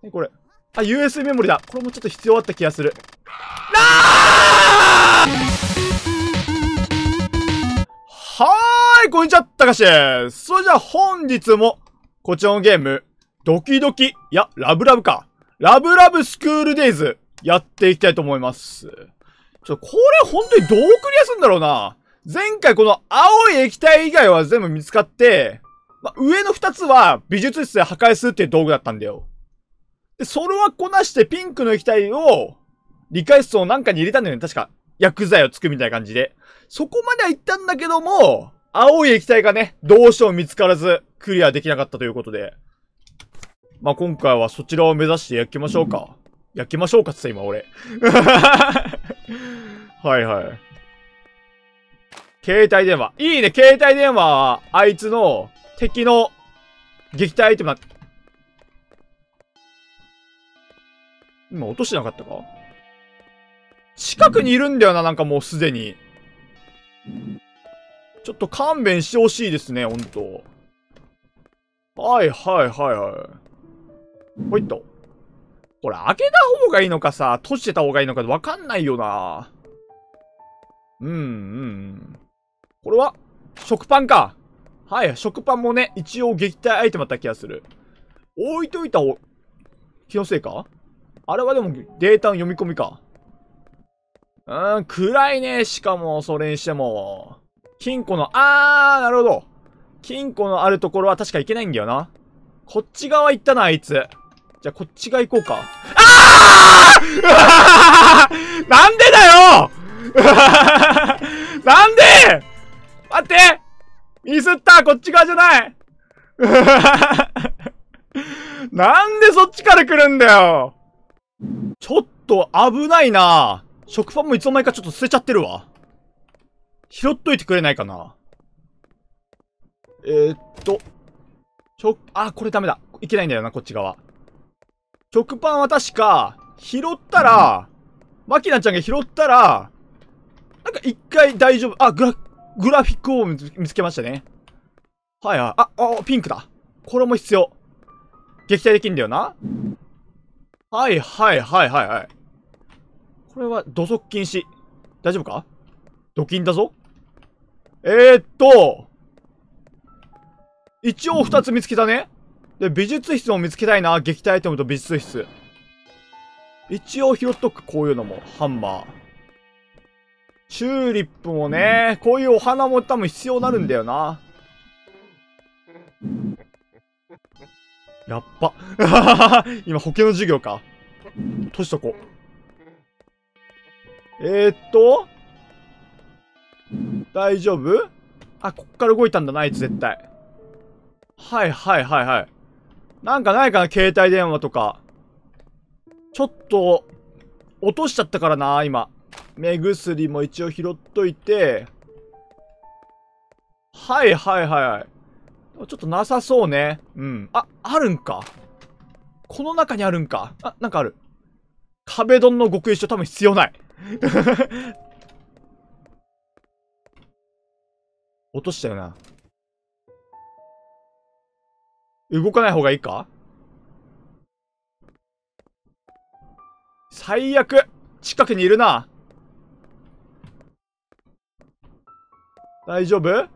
え、これ。あ、USB メモリだ。これもちょっと必要あった気がする。なはーい、こんにちは、たかしです。それじゃあ本日も、こちらのゲーム、ドキドキ、いや、ラブラブか。ラブラブスクールデイズ、やっていきたいと思います。ちょ、これ本当にどうクリアするんだろうな。前回この青い液体以外は全部見つかって、ま上の二つは美術室で破壊するっていう道具だったんだよ。で、それはこなしてピンクの液体を理解室のなんかに入れたんだよね。確か薬剤をつくみたいな感じで。そこまでは行ったんだけども、青い液体がね、どうしても見つからずクリアできなかったということで。まあ、今回はそちらを目指して焼きましょうか。焼きましょうかって言った今俺。はいはい。携帯電話。いいね、携帯電話は、あいつの敵の撃退アイテムだ。今落としてなかったか？近くにいるんだよな、なんかもうすでに。ちょっと勘弁してほしいですね、ほんと。はいはいはいはい。ほいっと。これ開けた方がいいのかさ、閉じてた方がいいのかわかんないよな。うんうん。これは食パンか。はい、食パンもね、一応撃退アイテムだった気がする。置いといたお、気のせいか？あれはでもデータの読み込みか。うーん、暗いね。しかも、それにしても。金庫の、あー、なるほど。金庫のあるところは確か行けないんだよな。こっち側行ったな、あいつ。じゃあ、こっち側行こうか。あー なんでだよ なんで待ってミスったこっち側じゃない なんでそっちから来るんだよちょっと危ないな食パンもいつの間にかちょっと捨てちゃってるわ。拾っといてくれないかなえー、っと。ちょ、あ、これダメだ。いけないんだよな、こっち側。食パンは確か、拾ったら、マキナちゃんが拾ったら、なんか一回大丈夫。あ、グラ、グラフィックを見つけましたね。はいはい。あ、あ、ピンクだ。これも必要。撃退できるんだよな。はいはいはいはいはい。これは土足禁止。大丈夫か？土金だぞ。えー、っと。一応二つ見つけたね。で、美術室も見つけたいな。撃退アイテムと美術室。一応拾っとく、こういうのも。ハンマー。チューリップもね、こういうお花も多分必要になるんだよな。やっぱ。今、保険の授業か。閉じとこう。えー、っと。大丈夫？あ、こっから動いたんだな、あいつ絶対。はいはいはいはい。なんかないかな、携帯電話とか。ちょっと、落としちゃったからな、今。目薬も一応拾っといて。はいはいはいはい。ちょっとなさそうね。うん。あ、あるんか？この中にあるんか？あ、なんかある。壁ドンの極意書多分必要ない。落としたよな。動かない方がいいか？最悪近くにいるな。大丈夫？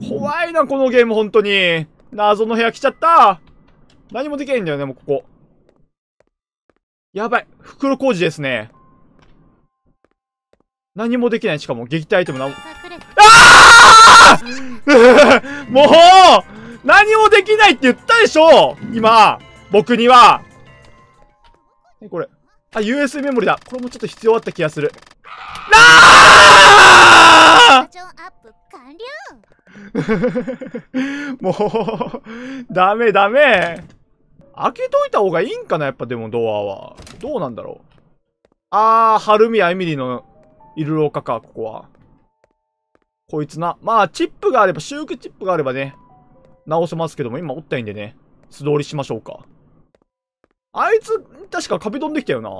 怖いな、このゲーム、本当に。謎の部屋来ちゃった何もできないんだよね、もうここ。やばい。袋小路ですね。何もできない。しかも、撃退アイテムな、ああ もう何もできないって言ったでしょ今僕にはえ、これ。あ、USB メモリだ。これもちょっと必要あった気がする。なあ もう、ダメダメ。開けといた方がいいんかなやっぱでもドアは。どうなんだろう。あー、春宮エミリのいる廊下か、ここは。こいつな。まあ、チップがあれば、シュークチップがあればね、直せますけども、今おったいんでね、素通りしましょうか。あいつ、確か壁飛んできたよな。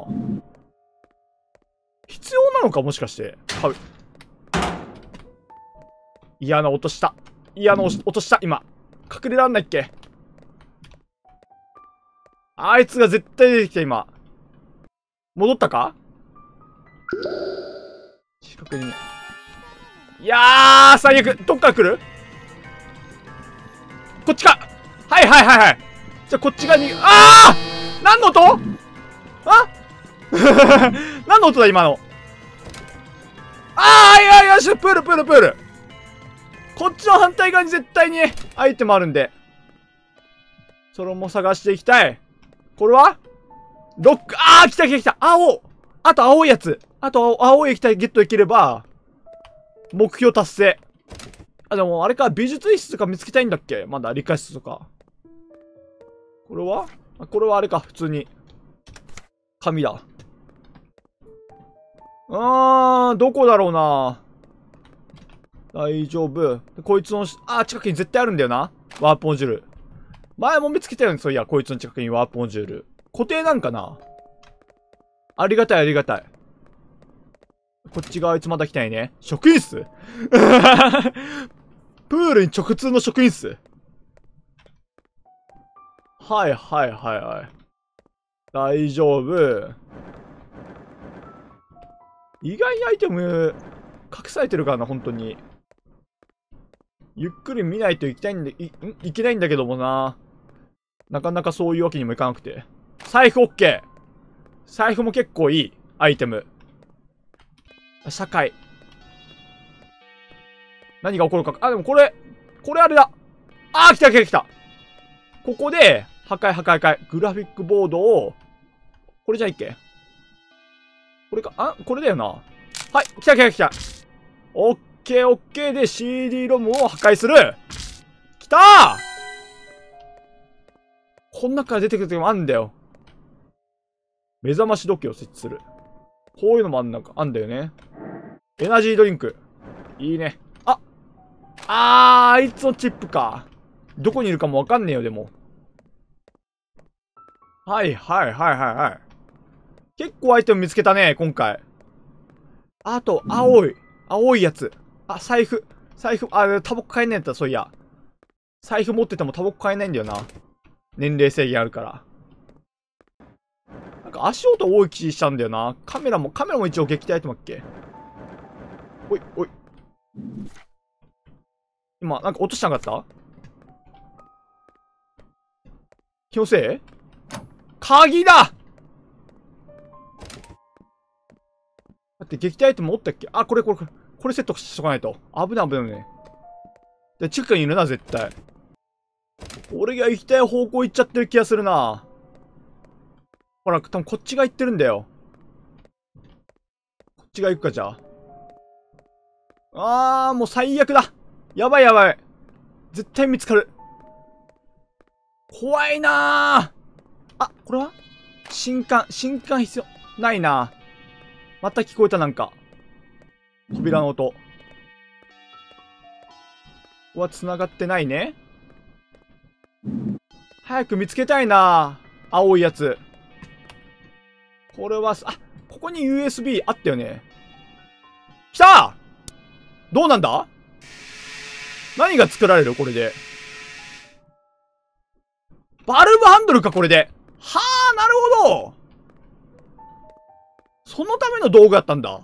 必要なのかもしかして。壁。嫌な音した。嫌な音した、今。隠れらんないっけ？あいつが絶対出てきた、今。戻ったか？近くに。いやー、最悪。どっから来る？こっちかはいはいはいはい。じゃあこっち側に、あー何の音？あ？何の音だ今の？あーいやいやし、プールプールプール。こっちの反対側に絶対にアイテムあるんで。それも探していきたい。これは？ロック、あー来た来た来た青あと青いやつ。あと青い液体ゲットできれば、目標達成。あ、でもあれか、美術室とか見つけたいんだっけ？まだ理科室とか。これは？あこれはあれか、普通に。紙だ。あーん、どこだろうな大丈夫。こいつの、あ、近くに絶対あるんだよな。ワープモジュール。前も見つけたよね、そういや、こいつの近くにワープモジュール。固定なんかな？ありがたい、ありがたい。こっち側あいつまだ来たいね。職員室？プールに直通の職員室？はいはいはいはい。大丈夫。意外にアイテム隠されてるからな、本当に。ゆっくり見ないといきたいんで、い、いけないんだけどもな。なかなかそういうわけにもいかなくて。財布 OK! 財布も結構いいアイテム。社会。何が起こるか。あ、でもこれ、これあれだ。あー来た来た来たここで、破壊破壊破壊。グラフィックボードを、これじゃいっけこれか、あ、これだよな。はい、来た来た来た。オッケーオッケーで CD ロムを破壊する来たーこん中から出てくる時もあんだよ。目覚まし時計を設置する。こういうのもあんなか、あんだよね。エナジードリンク。いいね。ああー、あいつのチップか。どこにいるかもわかんねえよ、でも。はいはいはいはいはい。結構アイテム見つけたね、今回。あと、青い。青いやつ。あ、財布。財布、あ、タバコ買えないんだった、そういや。財布持っててもタバコ買えないんだよな。年齢制限あるから。なんか足音多い気したんだよな。カメラも、カメラも一応撃退アイテムだっけおい、おい。今、なんか落としたなかった？気のせい？鍵だだって撃退アイテム持ったっけ？あ、これこれこれ。これセットしとかないと。危ない危ないね。で、近くにいるな、絶対。俺が行きたい方向行っちゃってる気がするな。ほら、多分こっちが行ってるんだよ。こっちが行くか、じゃあ。あー、もう最悪だ。やばいやばい。絶対見つかる。怖いなー。あ、これは？新刊、新刊必要。ないなまた聞こえた、なんか。扉の音。は繋がってないね。早く見つけたいな青いやつ。これは、あ、ここに USB あったよね。来たどうなんだ？何が作られる？これで。バルブハンドルか、これで。はあ、なるほどそのための道具だったんだ。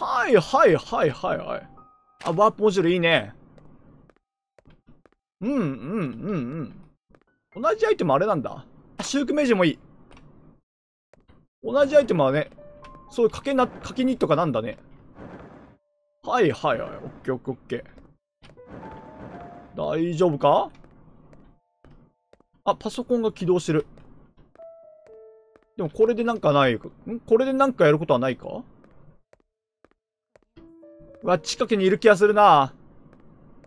はいはいはいはいはい。あ、ワープモジュールいいね。うんうんうんうん。同じアイテムあれなんだ。シュークメージもいい。同じアイテムはね、そういう掛けな、掛けニットかなんだね。はいはいはい。オッケーオッケーオッケー。大丈夫か？あ、パソコンが起動してる。でもこれでなんかない。ん？これでなんかやることはないか？うわ、近くにいる気がするな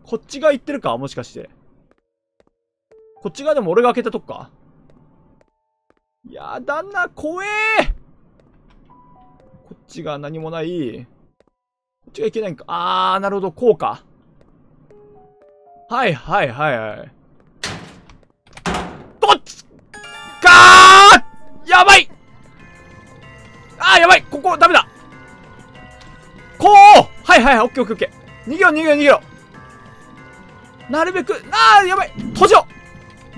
こっち側行ってるか？もしかして。こっち側でも俺が開けたとこか？やだな、怖えこっちが何もない。こっちがいけないんか？あー、なるほど、こうか。はいはいはいはい。どっちかーやばいあー、やばいここ、ダメだこうはいはい、オッケーオッケーオッケー。逃げろ逃げろ逃げろなるべく、あー、やばい閉じろ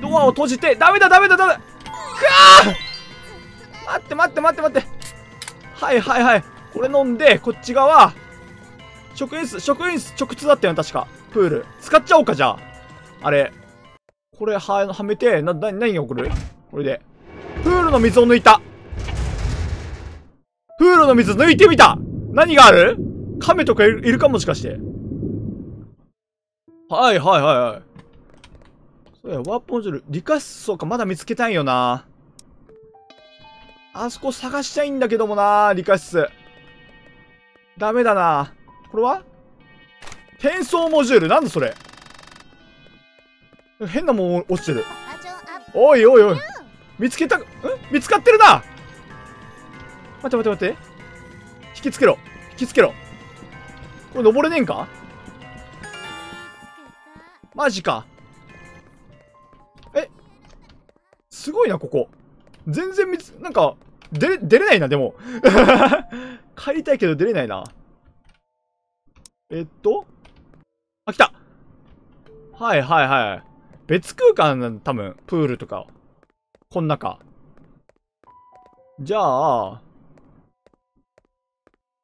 ドアを閉じて、ダメだダメだダメだくわ待って待って待って待ってはいはいはい。これ飲んで、こっち側、職員室、職員室直通だったよね、確か。プール。使っちゃおうか、じゃあ。あれ。これは、はめて、な、な、何が起こる？これで。プールの水を抜いたプールの水抜いてみた何がある？亀とかいるかもしかして。はいはいはいはい。そうや、ワーポンジュール。理科室、そうか、まだ見つけたいよな。あそこ探したいんだけどもな、理科室。ダメだな。これは？転送モジュール。なんだそれ。変なもん落ちてる。おいおいおい。見つけた、ん？見つかってるな待って待って待って。引きつけろ。引きつけろ。これ登れねえんか？マジか。え？すごいな、ここ。全然見つ、なんか、出れ、出れないな、でも。帰りたいけど出れないな。えっと？あ、来たはいはいはい。別空間な多分、プールとか。こん中。じゃあ、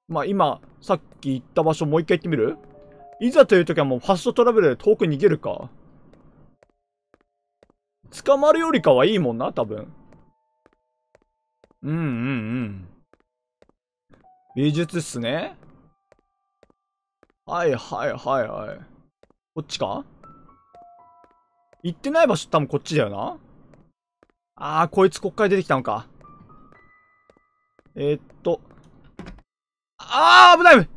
まあ今、さっき行った場所もう一回行ってみる？いざという時はもうファストトラベルで遠く逃げるか。捕まるよりかはいいもんな、多分。うんうんうん。美術っすね。はいはいはいはい。こっちか？行ってない場所多分こっちだよな。あー、こいつこっから出てきたのか。えー、っと。あー、危ない！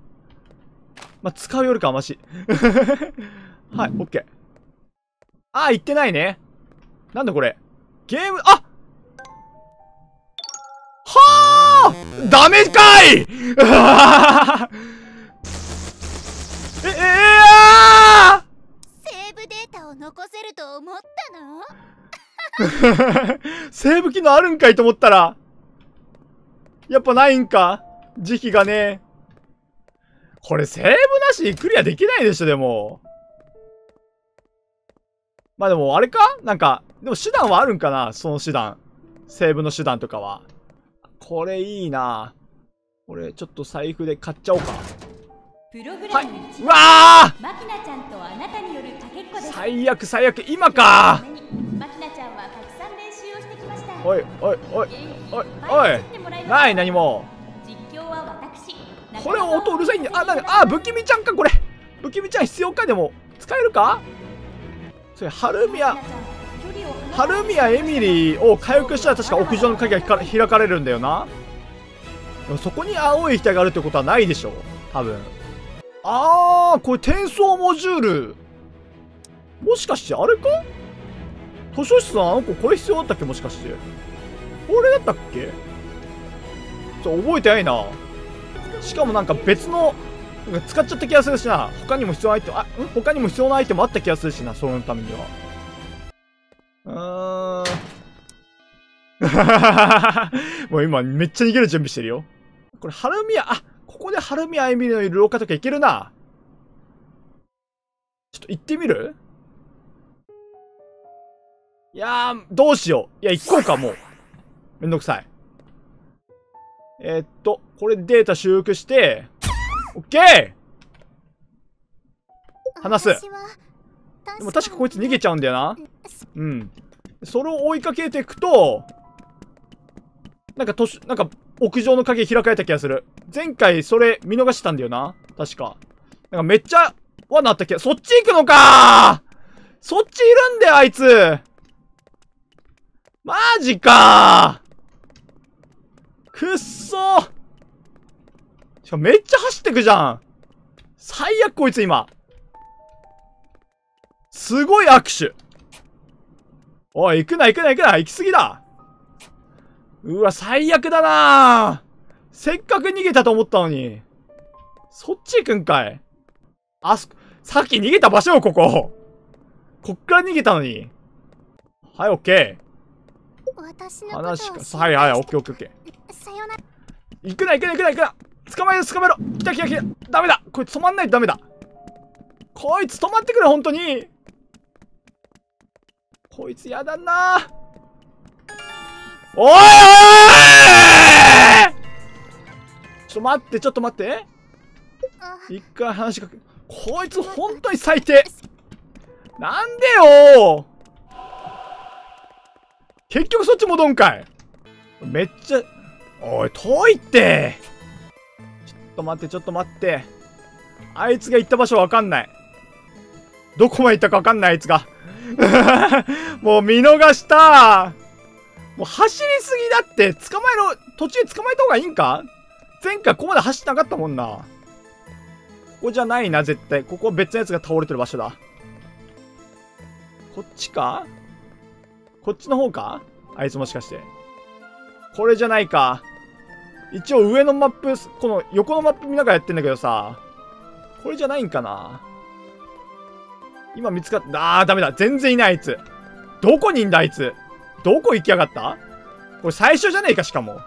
まあ、使うよりかはマシ。はい、オッケー。あー、行ってないね。なんだこれ。ゲーム、あはあダメかい！え、えー、あセーブデータを残せると思ったの？セーブ機能あるんかいと思ったら、やっぱないんか？時期がね。これセーブなしクリアできないでしょ、でも。まあでも、あれか？なんか、でも手段はあるんかな？その手段。セーブの手段とかは。これいいな。これちょっと財布で買っちゃおうか。プログラムはい、うわー！マキナちゃんとあなたによるかけっこです。最悪最悪。今か。マキナちゃんはたくさん練習をしてきました。おいおいおいおいおい。ない何もこれ音うるさいんで。あなんかあ不気味ちゃんかこれ。不気味ちゃん必要か？でも使えるか？それハルミアハルミアエミリーを回復したら確か屋上の鍵が開かれるんだよな。でもそこに青い額があるってことはないでしょ多分。あー、これ転送モジュール。もしかしてあれか？図書室のあの子これ必要だったっけ？もしかして。これだったっけ？ちょ、覚えてないな。しかもなんか別の、使っちゃった気がするしな。他にも必要なアイテム、あ、ん？他にも必要なアイテムあった気がするしな、そのためには。うーん。もう今めっちゃ逃げる準備してるよ。これ、ハルミヤ、あ、ここで春宮あゆみのいる廊下とか行けるな。ちょっと行ってみる？いやー、どうしよう。いや、行こうか、もう。めんどくさい。えー、っと、これデータ修復して、オッケー話す。でも確かこいつ逃げちゃうんだよな。うん。それを追いかけていくと、なんか、とし、なんか、屋上の鍵開かれた気がする。前回それ見逃したんだよな。確か。なんかめっちゃ、わなったっけそっち行くのかそっちいるんだよ、あいつマジかくっそしかもめっちゃ走ってくじゃん最悪こいつ今。すごい握手。おい、行くな行くな行くな行き過ぎだうわ、最悪だなせっかく逃げたと思ったのに。そっち行くんかいあそ、さっき逃げた場所よ、ここ。こっから逃げたのに。はい、オッケー。話か。はいはい、オッケーオッケーオッケー。さよなら。行くな行くな行くな行くな。捕まえろ捕まえろ。来た来た来た。ダメだ。こいつ止まんないとダメだ。こいつ止まってくれ本当に。こいつやだな。おいおいちょっと待って、ちょっと待って。あ。一回話しかけ、こいつ本当に最低。なんでよ結局そっち戻んかいめっちゃ、おい、遠いってちょっと待って、ちょっと待って。あいつが行った場所わかんない。どこまで行ったかわかんない、あいつが。もう見逃したもう走りすぎだって、捕まえろ、途中捕まえた方がいいんか？前回ここまで走ってなかったもんな。ここじゃないな、絶対。ここは別のやつが倒れてる場所だ。こっちか？こっちの方か？あいつもしかして。これじゃないか。一応上のマップ、この横のマップ見ながらやってんだけどさ。これじゃないんかな？今見つかった。あー、ダメだ。全然いない、あいつ。どこにいんだ、あいつ？どこ行きやがった？これ最初じゃねえか、しかも。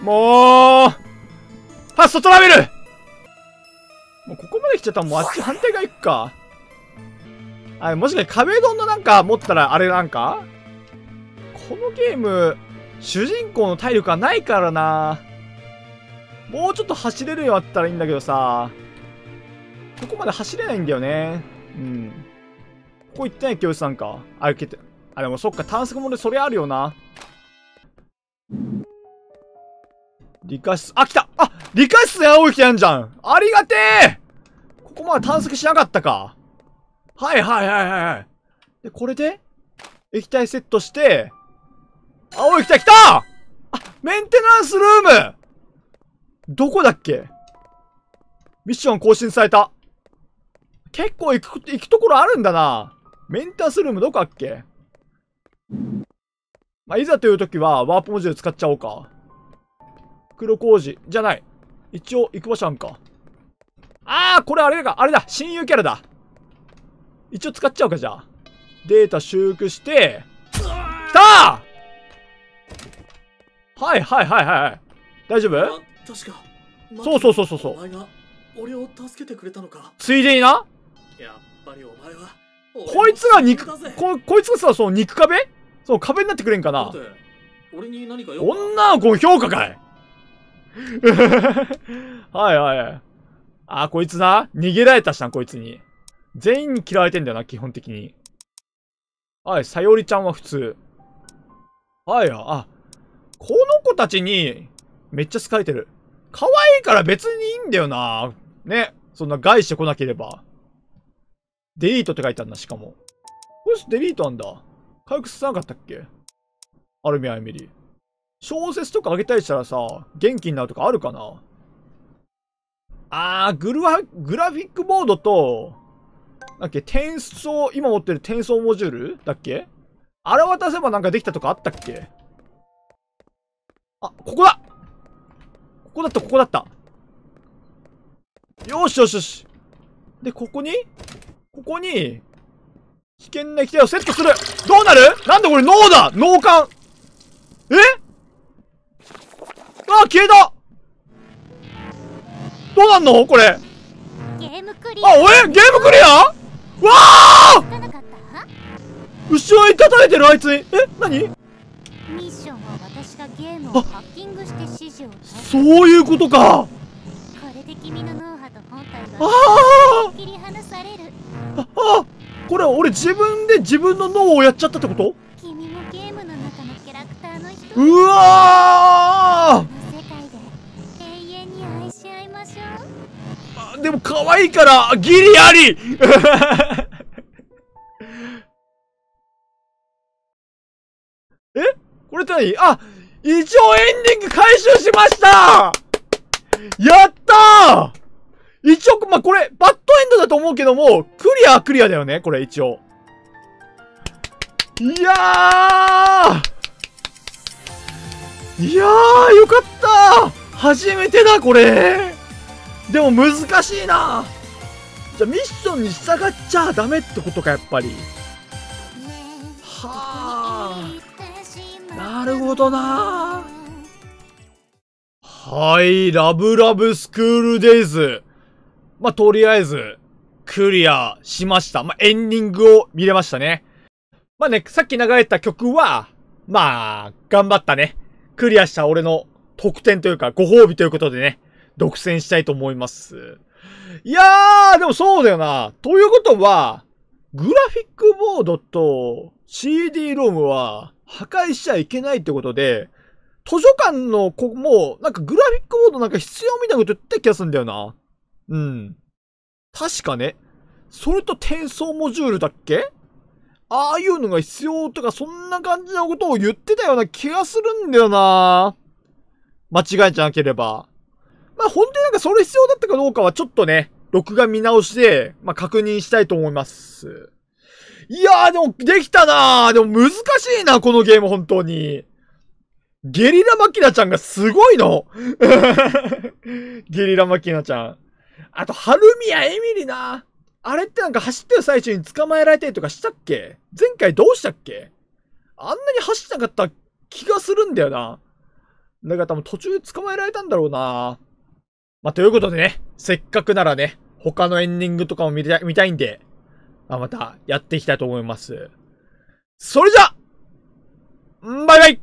もうファストトラベルもうここまで来ちゃったらもうあっち反対側行くか。あ、もしかして壁ドンのなんか持ったらあれなんか？このゲーム、主人公の体力がないからな。もうちょっと走れるようになったらいいんだけどさ。ここまで走れないんだよね。うん。ここ行ってない教室さんか。あ、受けて。あ、でもそっか、探索もでそれあるよな。理科室、あ、来たあ理科室で青い来てんじゃんありがてえここまで探索しなかったか。はいはいはいはいはい。で、これで液体セットして、青い液体来たあメンテナンスルームどこだっけ？ミッション更新された。結構行く、行くところあるんだな。メンテナンスルームどこだっけ？まあ、いざという時はワープモジュール使っちゃおうか。黒工事。じゃない。一応、行く場所あんか。あーこれあれか。あれだ。親友キャラだ。一応使っちゃおうか、じゃあ。データ修復して、来た！ーはいはいはいはいはい。大丈夫？あ確か。そうそうそうそうそう。お前が俺を助けてくれたのか。ついでにな？やっぱりお前はこいつが肉、こ、こいつがさ、その肉壁？そう、壁になってくれんかな？俺に何か女の子の評価かい。はいはいはい。あ、こいつな。逃げられたしな、こいつに。全員に嫌われてんだよな、基本的に。はい、さよりちゃんは普通。はい、あ、この子たちに、めっちゃ好かれてる。可愛いから別にいいんだよな。ね。そんな害してこなければ。デリートって書いてあるんだ、しかも。これデリートなんだ。回復さなかったっけ？アルミアエミリー。小説とかあげたりしたらさ、元気になるとかあるかな？あー、グルワ、グラフィックボードと、だっけ、転送、今持ってる転送モジュール？だっけ？あれ渡せばなんかできたとかあったっけ？あ、ここだ！ここだった、ここだった。よしよしよし。で、ここに？ここに、危険な液体をセットする。どうなる？なんでこれ脳だ？脳幹。え？あ消えた！どうなんの？これ。あ、おえ？ゲームクリア？わあ後ろに立たれてるあいつに。え何？ミッションは私がゲームをハッキングして指示を出す。そういうことか。これで君の脳波と本体あは切り離される。ああこれ俺自分で自分の脳をやっちゃったってこと？君もゲームの中のキャラクターの一人。うわこでも可愛いからギリあり。え？これって何？あ一応エンディング回収しました！やったー！一応、まあ、これ、バッドエンドだと思うけども、クリアクリアだよねこれ一応。いやー！いやーよかった初めてだこれ。でも難しいなじゃあミッションに従っちゃダメってことかやっぱりはあなるほどなはいラブラブスクールデイズまあとりあえずクリアしました。まあ、エンディングを見れましたね。まあね、さっき流れた曲は、まあ、頑張ったね。クリアした俺の得点というか、ご褒美ということでね、独占したいと思います。いやー、でもそうだよな。ということは、グラフィックボードと CD ロームは破壊しちゃいけないってことで、図書館の子も、なんかグラフィックボードなんか必要みたいなこと言った気がするんだよな。うん。確かね。それと転送モジュールだっけ？ああいうのが必要とか、そんな感じのことを言ってたような気がするんだよな。間違えじゃなければ。まあ、本当になんかそれ必要だったかどうかはちょっとね、録画見直して、まあ、確認したいと思います。いやー、でも、できたなーでも難しいな、このゲーム、本当に。ゲリラマキナちゃんがすごいの ゲリラマキナちゃん。あと、ハルミヤエミリな。あれってなんか走ってる最中に捕まえられたりとかしたっけ？前回どうしたっけ？あんなに走ってなかった気がするんだよな。だから多分途中で捕まえられたんだろうな。まあ、ということでね、せっかくならね、他のエンディングとかも見た見たいんで、まあ、またやっていきたいと思います。それじゃバイバイ